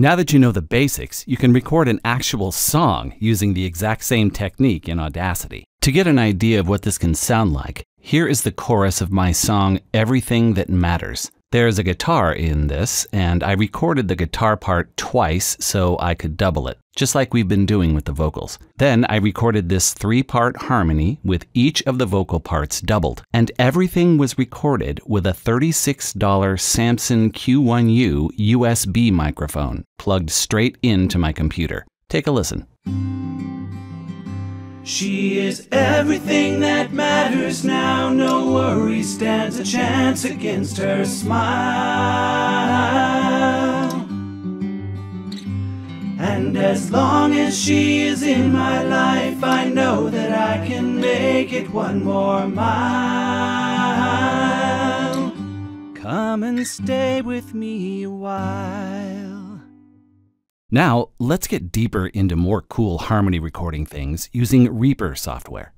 Now that you know the basics, you can record an actual song using the exact same technique in Audacity. To get an idea of what this can sound like, here is the chorus of my song Everything That Matters. There's a guitar in this, and I recorded the guitar part twice so I could double it, just like we've been doing with the vocals. Then I recorded this three part harmony with each of the vocal parts doubled, and everything was recorded with a $36 Samson Q1U USB microphone plugged straight into my computer. Take a listen. She is everything that matters now. No worry stands a chance against her smile. And as long as she is in my life, I know that I can make it one more mile. Come and stay with me a while. Now, let's get deeper into more cool harmony recording things using Reaper software.